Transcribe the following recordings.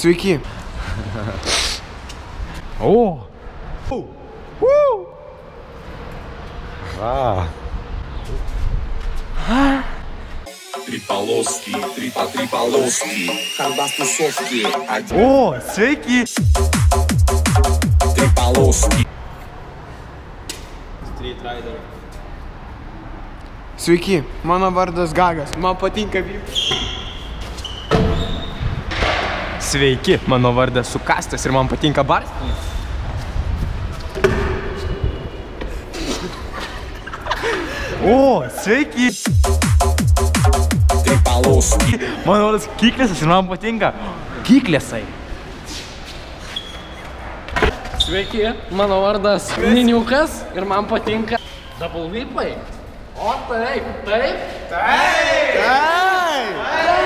Sveiki. O. Триполоски, трипа триполоски, хандас тусовки, один O, sveiki. триполоски. Sveiki, mano vardas Gagas. Man patinka vyp. Sveiki, mano vardas Sukastas ir man patinka barstymas. O, sveiki! Tripalaus. Mano vardas Kiklėsas ir man patinka Kiklėsai. Sveiki, mano vardas Niniukas ir man patinka Double Vipai. O taip, taip? Taip! Taip! taip. taip.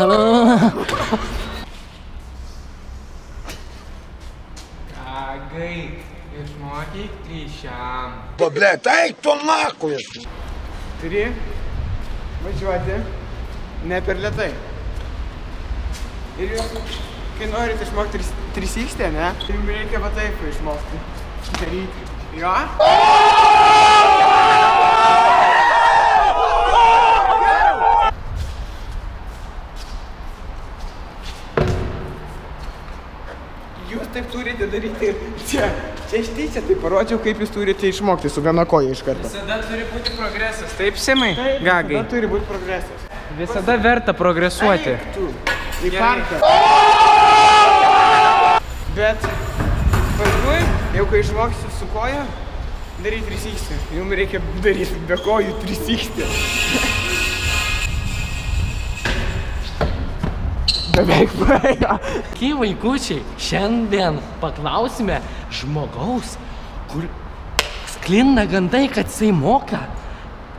Halo. Cagai, išmokyk trišiam. Pablet, eik tu nakui. Turi važiuoti ne per lietai. Ir jau, kai norit išmokti trisykštę, ne, tai jums reikia va taip išmokti daryti. Jo? Ja? Jūs taip turite daryti čia. Čia aš tyčia tai parodžiau, kaip jūs turite išmokti su viena koja iš karto. Visada turi būti progresas, taip Simai? Gagai. Tada turi būti progresas. Visada verta progresuoti. Eik tu į parką. Bet paskui, jau kai išmoksi su koja, daryti trisykstį. Jums reikia daryti be kojų trisykstį. Beveik praėjo. Kai vaikučiai, šiandien paklausime žmogaus, kur sklinda gandai, kad jisai moka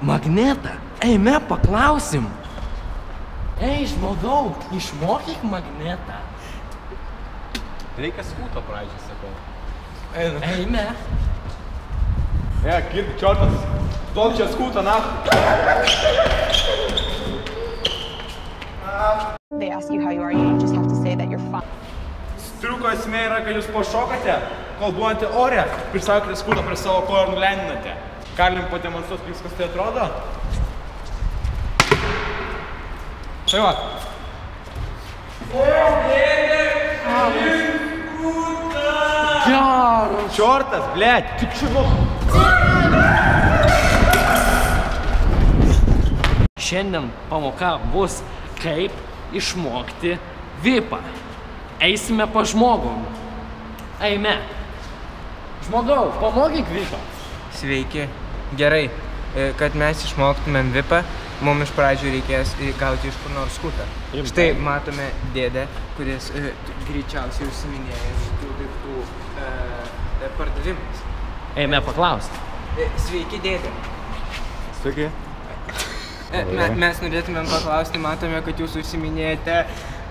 magnetą. Eime, paklausim. Ei, žmogau, išmokyk magnetą. Reikia skūto pradžiai, sakau. Eime. Ne, girdi, čiotas. Duok čia skūtą, na. They ask you how you are, you just have to say that you're fine. Triuko esmė yra, kad jūs pašokate, kol buvote ore, prisaukite skūtą prie savo kojų ir nulendinate. Galim pademonstruoti, kaip viskas tai atrodo? Tai va. Geras. Čiortas, blėt, tik šinu. Šiandien pamoka bus kaip išmokti vipą. Eisime pa žmogų. Eime. Žmogau, pamokyk vipą. Sveiki. Gerai, e, kad mes išmoktumėm vipą, mums iš pradžių reikės e, gauti iš kur nors skutą. Štai matome dėdę, kuris e, greičiausiai užsiminėja šitų daiktų e, e, pardavimais. Eime paklausti. Sveiki, dėdė. Sveiki. E, me, mes norėtumėm paklausti, matome, kad jūs užsiminėjate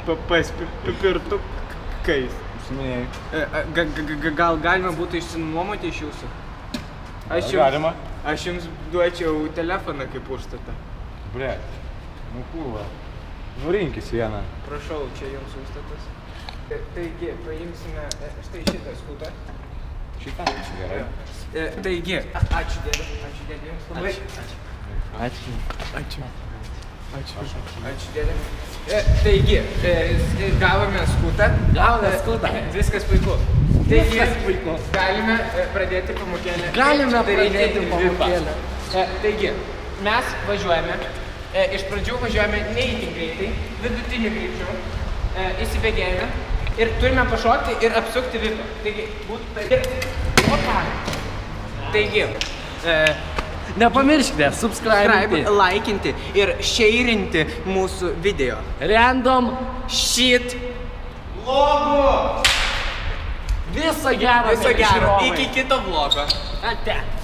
Papirtukais. Užsiminėjai. E, gal galima būtų išsinuomoti iš jūsų? Aš jums, Galima. Aš jums duočiau telefoną kaip užstatą. Blėt. Nu kurva. Nurinkis vieną. Prašau, čia jums užstatas. E, Taigi, paimsime štai šitą skutą. Šitą? Gerai. Taigi, ačiū dėdė, ačiū dėdė jums labai. Ačiū. Ačiū. Ačiū. Ačiū dėdė. E, Taigi, e, e, gavome skutą. Gavome E, skutą. Viskas puiku. Taigi, Viskas puiku. Galime e, pradėti pamokėlę. Galime pradėti pamokėlę. E, Taigi, mes važiuojame. E, Iš pradžių važiuojame ne itin greitai, vidutiniu greičiu. E, Įsibėgėjame ir turime pašokti ir apsukti vipą. Taigi, būtų tai. Ir... Opa. Taigi, e, Nepamirškite, subscribe. subscribe, laikinti ir šeirinti mūsų video. Random. Shit. Viso gero. Viso gero. Iki kito vlogo. Ate.